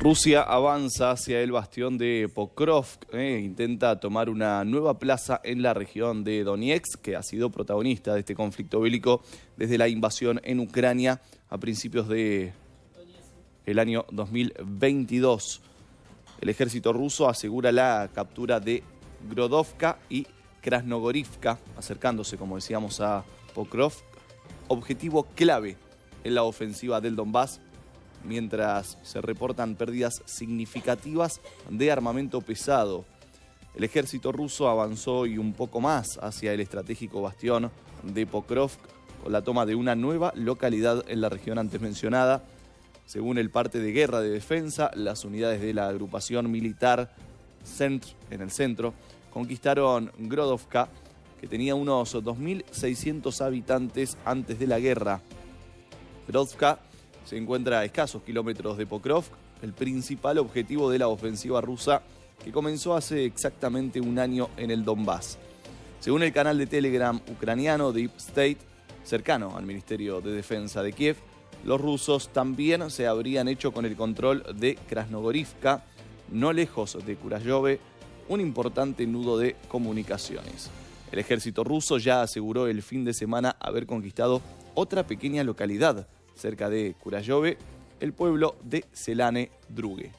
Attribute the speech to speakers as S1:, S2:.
S1: Rusia avanza hacia el bastión de Pokrovsk, eh, intenta tomar una nueva plaza en la región de Donetsk, que ha sido protagonista de este conflicto bélico desde la invasión en Ucrania a principios de año 2022. El ejército ruso asegura la captura de Grodovka y Krasnogorivka, acercándose, como decíamos, a Pokrovsk, objetivo clave en la ofensiva del Donbass mientras se reportan pérdidas significativas de armamento pesado. El ejército ruso avanzó y un poco más hacia el estratégico bastión de Pokrovsk con la toma de una nueva localidad en la región antes mencionada. Según el parte de guerra de defensa, las unidades de la agrupación militar Centr en el centro conquistaron Grodovka, que tenía unos 2.600 habitantes antes de la guerra. Grodovka se encuentra a escasos kilómetros de Pokrovsk, el principal objetivo de la ofensiva rusa que comenzó hace exactamente un año en el Donbass. Según el canal de Telegram ucraniano Deep State, cercano al Ministerio de Defensa de Kiev, los rusos también se habrían hecho con el control de Krasnogorivka, no lejos de Kurayove, un importante nudo de comunicaciones. El ejército ruso ya aseguró el fin de semana haber conquistado otra pequeña localidad cerca de Kurayove, el pueblo de Selane Druge.